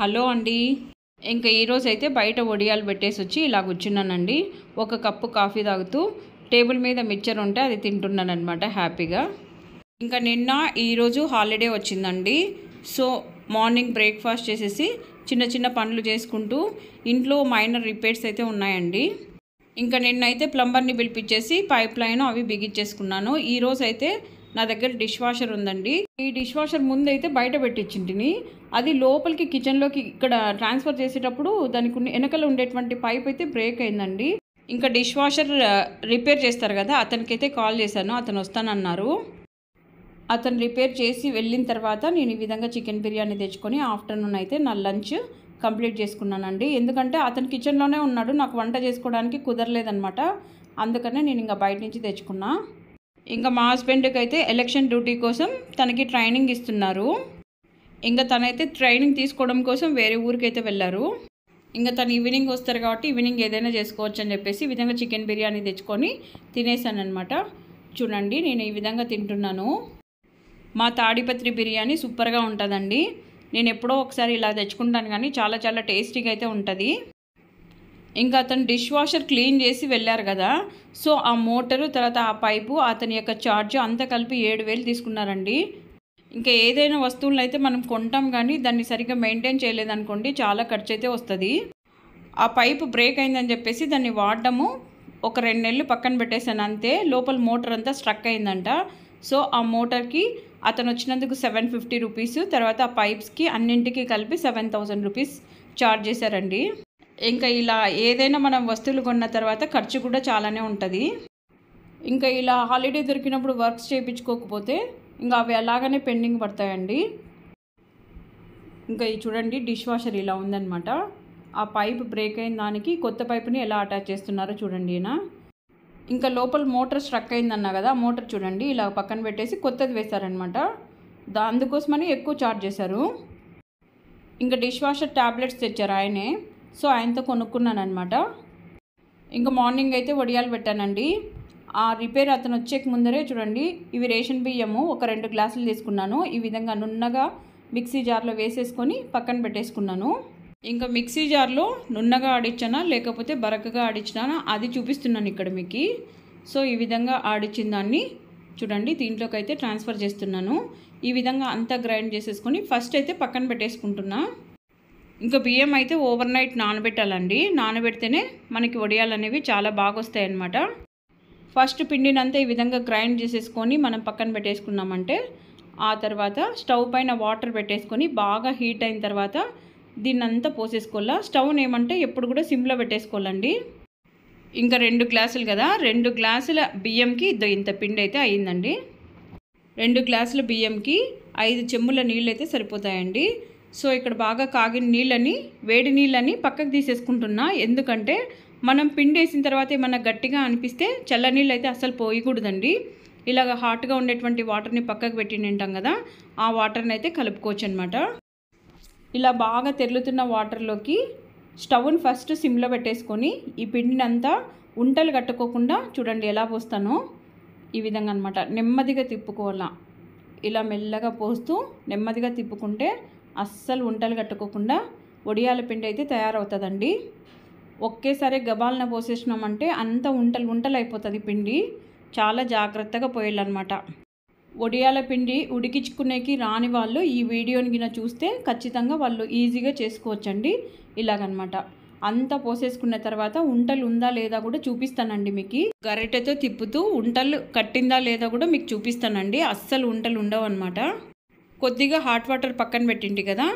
Hello అండి. ఇంకా ఈరోజు అయితే బయట ఒడియాలు పెట్టేసి వచ్చి ఇలా కూర్చున్నానండి. ఒక కప్పు కాఫీ తాగుతూ టేబుల్ మీద మిక్చర్ ఉంటే అది తింటున్నాను అనమాట హ్యాపీగా. ఇంకా నిన్న ఈరోజు హాలిడే వచ్చిందండి. సో మార్నింగ్ బ్రేక్ఫాస్ట్ చేసేసి చిన్న చిన్న పనులు చేసుకుంటూ ఇంట్లో మైనర్ రిపేర్స్ అయితే ఉన్నాయండి. ఇంకా నిన్నైతే ప్లంబర్ని పిలిపించేసి పైప్ లైన్ అవి బిగించేసుకున్నాను ఈరోజు అయితే నా దగ్గర డిష్ వాషర్ ఉందండి. ఈ డిష్ వాషర్ ముందైతే బయట పెట్టించింటిని అది లోపలికి కిచెన్లోకి ఇక్కడ ట్రాన్స్ఫర్ చేసేటప్పుడు దానికి ఉన్న- ఉండేటువంటి పైప్ అయితే బ్రేక్ అయిందండి. ఇంకా డిష్ వాషర్ రిపేర్ చేస్తారు కదా అతనికైతే కాల్ చేశాను అతను వస్తానన్నారు. అతను రిపేర్ చేసి వెళ్ళిన తర్వాత నేను ఈ విధంగా చికెన్ బిర్యానీ తెచ్చుకొని ఆఫ్టర్నూన్ అయితే నా లంచ్ కంప్లీట్ చేసుకున్నానండి. ఎందుకంటే అతను కిచెన్లోనే ఉన్నాడు నాకు వంట చేసుకోవడానికి కుదరలేదనమాట అందుకనే నేను ఇంకా బయట నుంచి తెచ్చుకున్నా. ఇంకా మా హస్బెండ్కి అయితే ఎలక్షన్ డ్యూటీ కోసం తనకి ట్రైనింగ్ ఇస్తున్నారు. ఇంకా తనైతే ట్రైనింగ్ తీసుకోవడం కోసం వేరే ఊరికైతే వెళ్ళారు. ఇంకా తను ఈవినింగ్ వస్తారు కాబట్టి ఈవినింగ్ ఏదైనా చేసుకోవచ్చు అని చెప్పేసి ఈ విధంగా చికెన్ బిర్యానీ తెచ్చుకొని తినేసాను అనమాట చూడండి నేను ఈ విధంగా తింటున్నాను. మా తాడిపత్రి బిర్యానీ సూపర్గా ఉంటుందండి. నేను ఎప్పుడో ఒకసారి ఇలా తెచ్చుకుంటాను కానీ చాలా చాలా టేస్టీగా అయితే ఉంటుంది. ఇంకా అతను డిష్ వాషర్ క్లీన్ చేసి వెళ్ళారు కదా. సో ఆ మోటరు తర్వాత ఆ పైపు అతని యొక్క ఛార్జ్ అంతా కలిపి ఏడు వేలు తీసుకున్నారండి. ఇంకా ఏదైనా వస్తువులను అయితే మనం కొంటాం కానీ దాన్ని సరిగ్గా మెయింటైన్ చేయలేదనుకోండి చాలా ఖర్చు అయితే వస్తుంది. ఆ పైపు బ్రేక్ అయిందని చెప్పేసి దాన్ని వాడడము ఒక రెండు నెలలు పక్కన పెట్టేశాను అంతే. లోపల మోటార్ అంతా స్ట్రక్ అయిందంట. సో ఆ మోటార్కి అతను వచ్చినందుకు సెవెన్ ఫిఫ్టీ రూపీస్ తర్వాత ఆ పైప్స్కి అన్నింటికి కలిపి సెవెన్ థౌజండ్ రూపీస్ ఛార్జ్ చేశారండి. ఇంకా ఇలా ఏదైనా మనం వస్తువులు కొన్న తర్వాత ఖర్చు కూడా చాలానే ఉంటుంది. ఇంకా ఇలా హాలిడే దొరికినప్పుడు వర్క్స్ చేయించుకోకపోతే ఇంకా అవి అలాగనే పెండింగ్ పడతాయండి. ఇంకా ఇది చూడండి డిష్ వాషర్ ఇలా ఉందన్నమాట. ఆ పైప్ బ్రేక్ అయిన దానికి కొత్త పైపుని ఎలా అటాచ్ చేస్తున్నారో చూడండి ఈయన. ఇంకా లోపల మోటార్ స్ట్రక్ అయిందన్నా కదా మోటార్ చూడండి ఇలా పక్కన పెట్టేసి కొత్తది వేశారనమాట దా అందుకోసమని ఎక్కువ చార్జ్ చేశారు. ఇంకా డిష్ వాషర్ ట్యాబ్లెట్స్ తెచ్చారు ఆయనే. సో ఆయనతో కొనుక్కున్నాను అనమాట ఇంకా మార్నింగ్ అయితే వడియాలు పెట్టానండి. ఆ రిపేర్ అతను వచ్చేక ముందరే చూడండి ఇవి రేషన్ బియ్యము ఒక రెండు గ్లాసులు తీసుకున్నాను. ఈ విధంగా నున్నగా మిక్సీ జార్లో వేసేసుకొని పక్కన పెట్టేసుకున్నాను. ఇంకా మిక్సీ జార్లో నున్నగా ఆడిచ్చానా లేకపోతే బరకగా ఆడిచ్చినానా అది చూపిస్తున్నాను ఇక్కడ మీకు. సో ఈ విధంగా ఆడిచ్చిన దాన్ని చూడండి దీంట్లోకి అయితే ట్రాన్స్ఫర్ చేస్తున్నాను. ఈ విధంగా అంతా గ్రైండ్ చేసేసుకొని ఫస్ట్ అయితే పక్కన పెట్టేసుకుంటున్నా. ఇంకా బియ్యం అయితే ఓవర్ నైట్ నానబెట్టాలండి. నానబెడితేనే మనకి వడియాలు అనేవి చాలా బాగా వస్తాయి అన్నమాట ఫస్ట్ పిండినంతా ఈ విధంగా గ్రైండ్ చేసేసుకొని మనం పక్కన పెట్టేసుకున్నామంటే ఆ తర్వాత స్టవ్ పైన వాటర్ పెట్టేసుకొని బాగా హీట్ అయిన తర్వాత దీన్నంతా పోసేసుకోవాలా? స్టవ్ని ఏమంటే ఎప్పుడు కూడా సిమ్లో పెట్టేసుకోవాలండి. ఇంకా రెండు గ్లాసులు కదా? రెండు గ్లాసుల బియ్యంకి ఇద్దో ఇంత పిండి అయితే అయిందండి రెండు గ్లాసుల బియ్యంకి ఐదు చెమ్ముల నీళ్ళు అయితే సరిపోతాయండి. సో ఇక్కడ బాగా కాగిన నీళ్ళని వేడి నీళ్ళని పక్కకు తీసేసుకుంటున్నా. ఎందుకంటే మనం పిండి వేసిన తర్వాత ఏమన్నా గట్టిగా అనిపిస్తే చల్ల నీళ్ళు అయితే అస్సలు పోయకూడదండి. ఇలాగ హాట్గా ఉండేటువంటి వాటర్ని పక్కకు పెట్టి నింటాం కదా ఆ వాటర్ని అయితే కలుపుకోవచ్చు అనమాట ఇలా బాగా తెరులుతున్న వాటర్లోకి స్టవ్ని ఫస్ట్ సిమ్లో పెట్టేసుకొని ఈ పిండిని అంతా ఉంటలు కట్టుకోకుండా చూడండి ఎలా పోస్తానో. ఈ విధంగా అనమాట నెమ్మదిగా తిప్పుకోవాలా. ఇలా మెల్లగా పోస్తూ నెమ్మదిగా తిప్పుకుంటే అస్సలు ఉంటలు కట్టుకోకుండా వడియాల పిండి అయితే తయారవుతుందండి. ఒకేసారి గబాలన పోసేసినామంటే అంత ఉంటలు ఉంటలు అయిపోతుంది పిండి. చాలా జాగ్రత్తగా పోయాలన్నమాట వడియాల పిండి ఉడికించుకునేకి రాని వాళ్ళు ఈ వీడియోని గిన చూస్తే ఖచ్చితంగా వాళ్ళు ఈజీగా చేసుకోవచ్చండి. ఇలాగనమాట. అంతా పోసేసుకున్న తర్వాత ఉంటలు ఉందా లేదా కూడా చూపిస్తానండి మీకు. గరిటెతో తిప్పుతూ ఉంటలు కట్టిందా లేదా కూడా మీకు చూపిస్తానండి. అస్సలు ఉంటలు ఉండవు అనమాట కొద్దిగా హాట్ వాటర్ పక్కన పెట్టింటి కదా?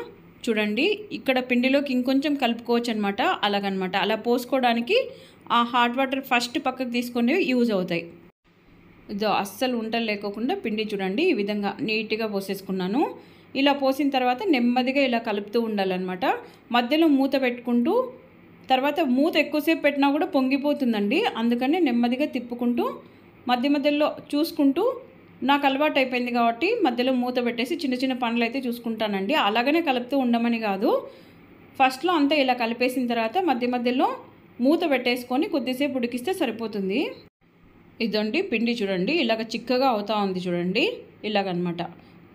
చూడండి ఇక్కడ పిండిలోకి ఇంకొంచెం కలుపుకోవచ్చు అనమాట అలాగనమాట అలా పోసుకోవడానికి ఆ హాట్ వాటర్ ఫస్ట్ పక్కకు తీసుకునేవి యూజ్ అవుతాయి. ఇదో అస్సలు ఉంటలు లేకోకుండా పిండి చూడండి ఈ విధంగా నీట్గా పోసేసుకున్నాను. ఇలా పోసిన తర్వాత నెమ్మదిగా ఇలా కలుపుతూ ఉండాలన్నమాట. మధ్యలో మూత పెట్టుకుంటూ తర్వాత మూత ఎక్కువసేపు పెట్టినా కూడా పొంగిపోతుందండి. అందుకని నెమ్మదిగా తిప్పుకుంటూ మధ్య మధ్యలో చూసుకుంటూ నాకు అలవాటు అయిపోయింది కాబట్టి మధ్యలో మూత పెట్టేసి చిన్న చిన్న పనులు అయితే చూసుకుంటానండి. అలాగనే కలుపుతూ ఉండమని కాదు. ఫస్ట్లో అంతా ఇలా కలిపేసిన తర్వాత మధ్య మధ్యలో మూత పెట్టేసుకొని కొద్దిసేపు ఉడికిస్తే సరిపోతుంది. ఇదండి పిండి చూడండి. ఇలాగ చిక్కగా అవుతా ఉంది చూడండి. ఇలాగనమాట.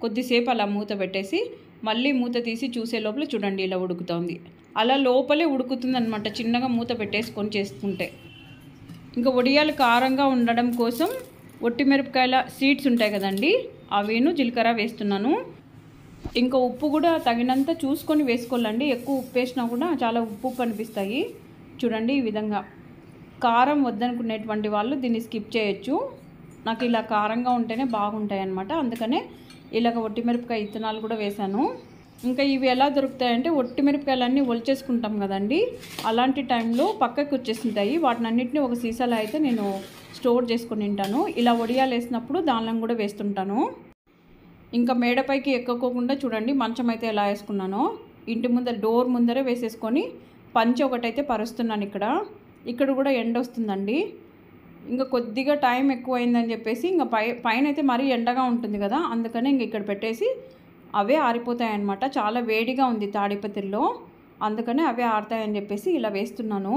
కొద్దిసేపు అలా మూత పెట్టేసి మళ్ళీ మూత తీసి చూసే లోపల చూడండి ఇలా ఉడుకుతోంది. అలా లోపలే ఉడుకుతుందనమాట చిన్నగా మూత పెట్టేసుకొని చేసుకుంటే. ఇంకా వడియాలు కారంగా ఉండడం కోసం ఒట్టిమిరపకాయల సీడ్స్ ఉంటాయి కదండి అవేను జీలకర్ర వేస్తున్నాను. ఇంకా ఉప్పు కూడా తగినంత చూసుకొని వేసుకోవాలండి. ఎక్కువ ఉప్పు వేసినా కూడా చాలా ఉప్పు కనిపిస్తాయి. అనిపిస్తాయి చూడండి ఈ విధంగా. కారం వద్దనుకునేటువంటి వాళ్ళు దీన్ని స్కిప్ చేయొచ్చు. నాకు ఇలా కారంగా ఉంటేనే బాగుంటాయి అన్నమాట అందుకనే ఇలాగ ఒట్టిమిరపకాయ ఇత్తనాలు కూడా వేశాను. ఇంకా ఇవి ఎలా దొరుకుతాయంటే ఒట్టిమిరపకాయలన్నీ ఒలిచేసుకుంటాం కదండి. అలాంటి టైంలో పక్కకి వచ్చేసింటాయి. వాటిని అన్నింటినీ ఒక సీసాలో అయితే నేను స్టోర్ చేసుకుని తింటాను. ఇలా వడియాలు వేసినప్పుడు దానిలో కూడా వేస్తుంటాను. ఇంకా మేడపైకి ఎక్కకోకుండా చూడండి మంచం అయితే ఎలా వేసుకున్నానో. ఇంటి ముందర డోర్ ముందరే వేసేసుకొని పంచి ఒకటైతే పరుస్తున్నాను ఇక్కడ. ఇక్కడ కూడా ఎండ వస్తుందండి. ఇంకా కొద్దిగా టైం ఎక్కువైందని చెప్పేసి ఇంకా పై పైన అయితే మరీ ఎండగా ఉంటుంది కదా అందుకనే ఇంక ఇక్కడ పెట్టేసి అవే ఆరిపోతాయి అన్నమాట చాలా వేడిగా ఉంది తాడిపత్రిలో. అందుకనే అవే ఆరుతాయని చెప్పేసి ఇలా వేస్తున్నాను.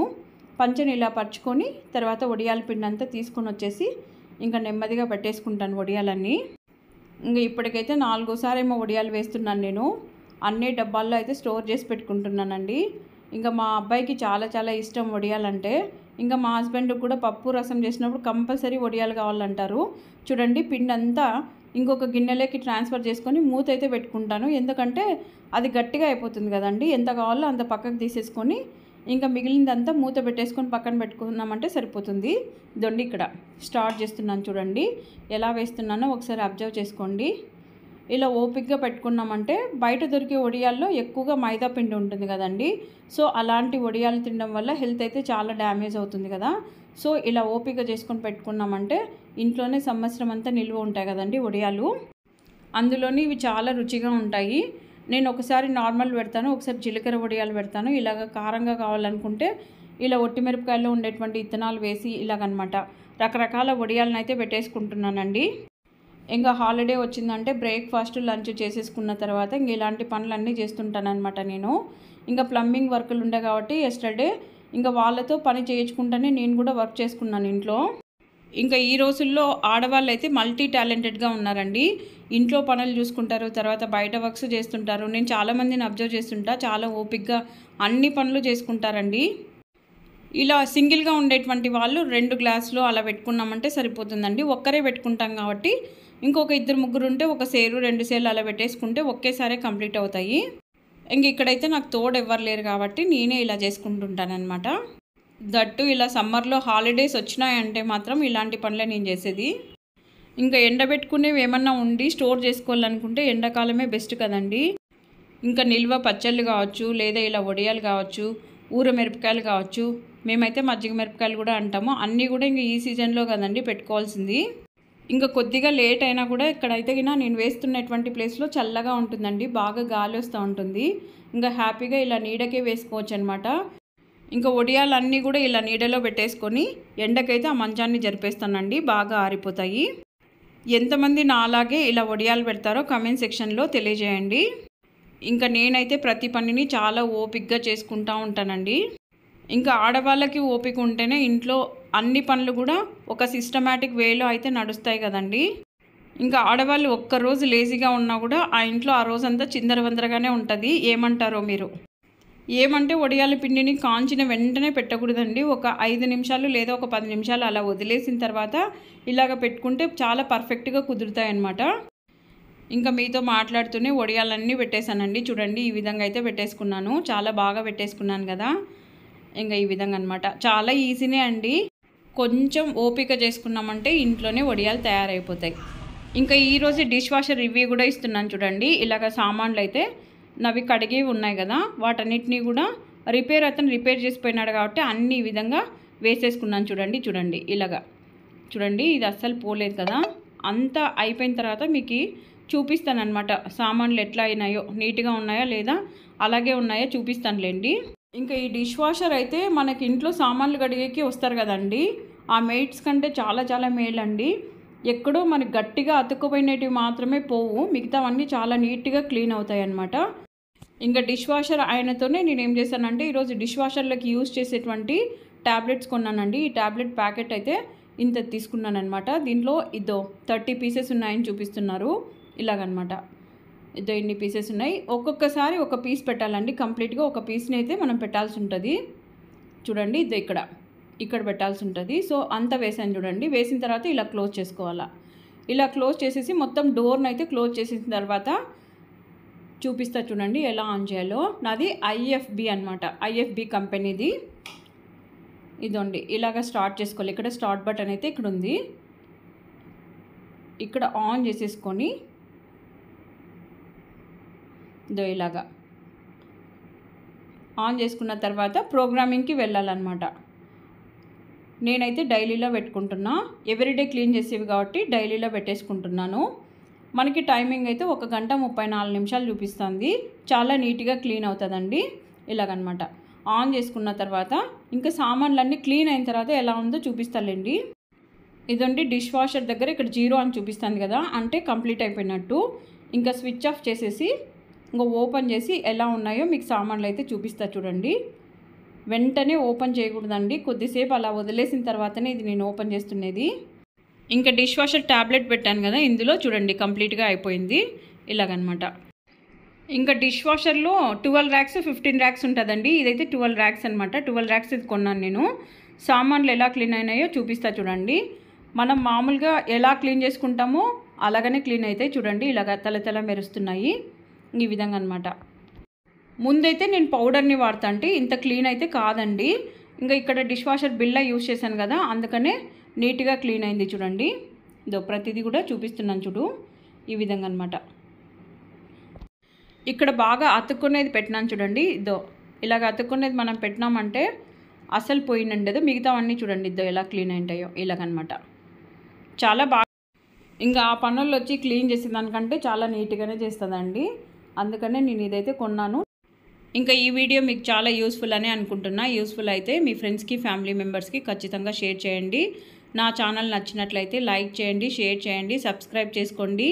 పంచని ఇలా పరుచుకొని తర్వాత వడియాల పిండి అంతా తీసుకొని వచ్చేసి ఇంకా నెమ్మదిగా పెట్టేసుకుంటాను వడియాలన్నీ. ఇంకా ఇప్పటికైతే నాలుగోసారేమో వడియాలు వేస్తున్నాను నేను. అన్ని డబ్బాల్లో అయితే స్టోర్ చేసి పెట్టుకుంటున్నానండి. ఇంకా మా అబ్బాయికి చాలా చాలా ఇష్టం వడియాలంటే. ఇంకా మా హస్బెండ్కి కూడా పప్పు రసం చేసినప్పుడు కంపల్సరీ వడియాలు కావాలంటారు. చూడండి పిండి అంతా ఇంకొక గిన్నెలోకి ట్రాన్స్ఫర్ చేసుకొని మూత అయితే పెట్టుకుంటాను. ఎందుకంటే అది గట్టిగా అయిపోతుంది కదండి. ఎంత కావాలో అంత పక్కకు తీసేసుకొని ఇంకా మిగిలిందంతా మూత పెట్టేసుకొని పక్కన పెట్టుకున్నామంటే సరిపోతుంది. దొండి ఇక్కడ. స్టార్ట్ చేస్తున్నాను చూడండి. ఎలా వేస్తున్నానో ఒకసారి అబ్జర్వ్ చేసుకోండి. ఇలా ఓపిక్గా పెట్టుకున్నామంటే బయట దొరికే వడియాల్లో ఎక్కువగా మైదా పిండి ఉంటుంది కదండి. సో అలాంటి వడియాలు తినడం వల్ల హెల్త్ అయితే చాలా డ్యామేజ్ అవుతుంది కదా. సో ఇలా ఓపిక చేసుకొని పెట్టుకున్నామంటే ఇంట్లోనే సంవత్సరం అంతా నిల్వ ఉంటాయి కదండి వడియాలు. అందులోని ఇవి చాలా రుచిగా ఉంటాయి. నేను ఒకసారి నార్మల్ పెడతాను ఒకసారి జీలకర్ర వడియాలు పెడతాను. ఇలాగ కారంగా కావాలనుకుంటే ఇలా ఒట్టిమిరపకాయల్లో ఉండేటువంటి ఇత్తనాలు వేసి ఇలాగనమాట. రకరకాల వడియాలను అయితే పెట్టేసుకుంటున్నానండి. ఇంకా హాలిడే వచ్చిందంటే బ్రేక్ఫాస్ట్ లంచ్ చేసేసుకున్న తర్వాత ఇంక ఇలాంటి పనులన్నీ చేస్తుంటానన్నమాట నేను. ఇంకా ప్లంబింగ్ వర్కులు ఉండే కాబట్టి ఎస్టర్డే ఇంకా వాళ్ళతో పని చేయించుకుంటూనే నేను కూడా వర్క్ చేసుకున్నాను ఇంట్లో. ఇంకా ఈ రోజుల్లో ఆడవాళ్ళు అయితే మల్టీ టాలెంటెడ్గా ఉన్నారండి. ఇంట్లో పనులు చూసుకుంటారు తర్వాత బయట వర్క్స్ చేస్తుంటారు. నేను చాలామందిని అబ్జర్వ్ చేస్తుంటా చాలా ఓపిక్గా అన్ని పనులు చేసుకుంటారండి. ఇలా సింగిల్గా ఉండేటువంటి వాళ్ళు రెండు గ్లాసులు అలా పెట్టుకున్నామంటే సరిపోతుందండి. ఒక్కరే పెట్టుకుంటాం కాబట్టి ఇంకొక ఇద్దరు ముగ్గురు ఉంటే ఒక సేరు రెండు సేర్లు అలా పెట్టేసుకుంటే ఒకేసారి కంప్లీట్ అవుతాయి. ఇంక ఇక్కడైతే నాకు తోడు ఎవ్వరు లేరు కాబట్టి నేనే ఇలా చేసుకుంటుంటానన్నమాట. దట్టు ఇలా సమ్మర్లో హాలిడేస్ వచ్చినాయంటే మాత్రం ఇలాంటి పనులే నేను చేసేది. ఇంకా ఎండబెట్టుకునేవి ఏమన్నా ఉండి స్టోర్ చేసుకోవాలనుకుంటే ఎండాకాలమే బెస్ట్ కదండి. ఇంకా నిల్వ పచ్చళ్ళు కావచ్చు లేదా ఇలా వడియాలు కావచ్చు ఊర మిరపకాయలు కావచ్చు మేమైతే మజ్జిగ మిరపకాయలు కూడా అంటాము. అన్నీ కూడా ఇంకా ఈ సీజన్లో కదండి పెట్టుకోవాల్సింది. ఇంకా కొద్దిగా లేట్ అయినా కూడా ఇక్కడైతే గినా నేను వేస్తున్నటువంటి ప్లేస్లో చల్లగా ఉంటుందండి. బాగా గాలి వస్తూ ఉంటుంది. ఇంకా హ్యాపీగా ఇలా నీడకే వేసుకోవచ్చు అనమాట ఇంకా వడియాలన్నీ కూడా ఇలా నీడలో పెట్టేసుకొని ఎండకైతే ఆ మంచాన్ని జరిపేస్తానండి. బాగా ఆరిపోతాయి. ఎంతమంది నాలాగే ఇలా వడియాలు పెడతారో కమెంట్ సెక్షన్లో తెలియజేయండి. ఇంకా నేనైతే ప్రతి పనిని చాలా ఓపిక్గా చేసుకుంటూ ఉంటానండి. ఇంకా ఆడవాళ్ళకి ఓపిక ఉంటేనే ఇంట్లో అన్ని పనులు కూడా ఒక సిస్టమేటిక్ వేలో అయితే నడుస్తాయి కదండి. ఇంకా ఆడవాళ్ళు ఒక్కరోజు లేజీగా ఉన్నా కూడా ఆ ఇంట్లో ఆ రోజంతా చిందరవందరగానే ఉంటుంది. ఏమంటారో మీరు? ఏమంటే వడియాల పిండిని కాంచిన వెంటనే పెట్టకూడదండి. ఒక ఐదు నిమిషాలు లేదా ఒక పది నిమిషాలు అలా వదిలేసిన తర్వాత ఇలాగ పెట్టుకుంటే చాలా పర్ఫెక్ట్గా కుదురుతాయి అన్నమాట ఇంకా మీతో మాట్లాడుతూనే వడియాలన్నీ పెట్టేశానండి. చూడండి ఈ విధంగా అయితే పెట్టేసుకున్నాను. చాలా బాగా పెట్టేసుకున్నాను కదా. ఇంకా ఈ విధంగా అనమాట చాలా ఈజీనే అండి. కొంచెం ఓపిక చేసుకున్నామంటే ఇంట్లోనే వడియాలు తయారైపోతాయి. ఇంకా ఈరోజు డిష్ వాషర్ రివ్యూ కూడా ఇస్తున్నాను చూడండి. ఇలాగ సామాన్లు అయితే నవి కడిగి ఉన్నాయి కదా వాటన్నిటినీ కూడా రిపేర్ అతను రిపేర్ చేసిపోయినాడు కాబట్టి అన్ని విధంగా వేసేసుకున్నాను చూడండి చూడండి. ఇలాగా చూడండి ఇది అస్సలు పోలేదు కదా. అంతా అయిపోయిన తర్వాత మీకు చూపిస్తానమాట సామాన్లు ఎట్లా అయినాయో నీట్గా ఉన్నాయా లేదా అలాగే ఉన్నాయో చూపిస్తానులేండి. ఇంకా ఈ డిష్ వాషర్ అయితే మనకి ఇంట్లో సామాన్లు కడిగేకి వస్తారు కదండి. ఆ మెయిట్స్ కంటే చాలా చాలా మేలండి. ఎక్కడో మనకి గట్టిగా అతుక్కుపోయినవి మాత్రమే పోవు. మిగతావన్నీ చాలా నీట్గా క్లీన్ అవుతాయి అన్నమాట ఇంకా డిష్ వాషర్ ఆయనతోనే నేను ఏం చేశానంటే ఈరోజు డిష్ వాషర్లోకి యూజ్ చేసేటువంటి ట్యాబ్లెట్స్ కొన్నానండి. ఈ ట్యాబ్లెట్ ప్యాకెట్ అయితే ఇంత తీసుకున్నాను అనమాట దీంట్లో ఇదో థర్టీ పీసెస్ ఉన్నాయని చూపిస్తున్నారు. ఇలాగనమాట ఇదో ఇన్ని పీసెస్ ఉన్నాయి. ఒక్కొక్కసారి ఒక పీస్ పెట్టాలండి. కంప్లీట్గా ఒక పీస్ని అయితే మనం పెట్టాల్సి ఉంటుంది. చూడండి ఇదో ఇక్కడ. ఇక్కడ పెట్టాల్సి ఉంటుంది. సో అంత వేసాను చూడండి. వేసిన తర్వాత ఇలా క్లోజ్ చేసుకోవాలా. ఇలా క్లోజ్ చేసేసి మొత్తం డోర్ని అయితే క్లోజ్ చేసిన తర్వాత చూపిస్తా చూడండి ఎలా ఆన్ చేయాలో. నాది ఐఎఫ్బి అనమాట ఐఎఫ్బి కంపెనీది. ఇదండి. ఇలాగ స్టార్ట్ చేసుకోవాలి. ఇక్కడ స్టార్ట్ బటన్ అయితే ఇక్కడ ఉంది ఇక్కడ ఆన్ చేసేసుకొని దో ఇలాగా. ఆన్ చేసుకున్న తర్వాత ప్రోగ్రామింగ్కి వెళ్ళాలన్నమాట. నేనైతే డైలీలో పెట్టుకుంటున్నా. ఎవ్రీడే క్లీన్ చేసేవి కాబట్టి డైలీలో పెట్టేసుకుంటున్నాను. మనకి టైమింగ్ అయితే ఒక గంట ముప్పై నాలుగు నిమిషాలు చూపిస్తుంది. చాలా నీట్గా క్లీన్ అవుతుందండి. ఇలాగనమాట ఆన్ చేసుకున్న తర్వాత ఇంకా సామాన్లన్నీ క్లీన్ అయిన తర్వాత ఎలా ఉందో చూపిస్తాలేండి ఇదండి డిష్ వాషర్ దగ్గర ఇక్కడ జీరో అని చూపిస్తుంది కదా అంటే కంప్లీట్ అయిపోయినట్టు. ఇంకా స్విచ్ ఆఫ్ చేసేసి ఇంకా ఓపెన్ చేసి ఎలా ఉన్నాయో మీకు సామాన్లు అయితే చూపిస్తా చూడండి. వెంటనే ఓపెన్ చేయకూడదండి. కొద్దిసేపు అలా వదిలేసిన తర్వాతనే ఇది నేను ఓపెన్ చేస్తున్నది. ఇంకా డిష్ వాషర్ ట్యాబ్లెట్ పెట్టాను కదా ఇందులో చూడండి కంప్లీట్గా అయిపోయింది. ఇలాగనమాట. ఇంకా డిష్ వాషర్లో ట్వెల్వ్ ర్యాక్స్ ఫిఫ్టీన్ ర్యాక్స్ ఉంటుందండి. ఇదైతే ట్వెల్వ్ ర్యాక్స్ అనమాట. ట్వెల్వ్ ర్యాక్స్ ఇది కొన్నాను నేను. సామాన్లు ఎలా క్లీన్ అయినాయో చూపిస్తా చూడండి. మనం మామూలుగా ఎలా క్లీన్ చేసుకుంటామో అలాగనే క్లీన్ అవుతాయి చూడండి. ఇలాగ తల తల మెరుస్తున్నాయి. ఈ విధంగా అనమాట ముందైతే నేను పౌడర్ని వాడతాంటే ఇంత క్లీన్ అయితే కాదండి. ఇంకా ఇక్కడ డిష్ వాషర్ బిల్లా యూజ్ చేశాను కదా అందుకనే నీట్గా క్లీన్ అయింది చూడండి. ఇదో ప్రతిదీ కూడా చూపిస్తున్నాను చూడు ఈ విధంగా అనమాట ఇక్కడ బాగా అతుక్కునేది పెట్టినాను చూడండి ఇదో. ఇలాగ అతుక్కునేది మనం పెట్టినామంటే అసలు పోయినండదు మిగతావన్నీ చూడండి ఇద్దో ఎలా క్లీన్ అయింటాయో ఇలాగనమాట చాలా బాగా ఇంకా ఆ పనుల్లో వచ్చి క్లీన్ చేసేదానికంటే చాలా నీట్గానే చేస్తుందండి. అందుకనే నేను ఇదైతే కొన్నాను. ఇంకా ఈ వీడియో మీకు చాలా యూస్ఫుల్ అని అనుకుంటున్నా. యూస్ఫుల్ అయితే మీ ఫ్రెండ్స్కి ఫ్యామిలీ మెంబర్స్కి ఖచ్చితంగా షేర్ చేయండి. నా ఛానల్ నచ్చినట్లయితే లైక్ చేయండి షేర్ చేయండి సబ్స్క్రైబ్ చేసుకోండి.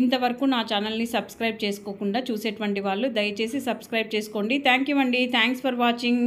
ఇంతవరకు నా ఛానల్ని సబ్స్క్రైబ్ చేసుకోకుండా చూసేటువంటి వాళ్ళు దయచేసి సబ్స్క్రైబ్ చేసుకోండి. థ్యాంక్ యూ అండి. Thanks for watching.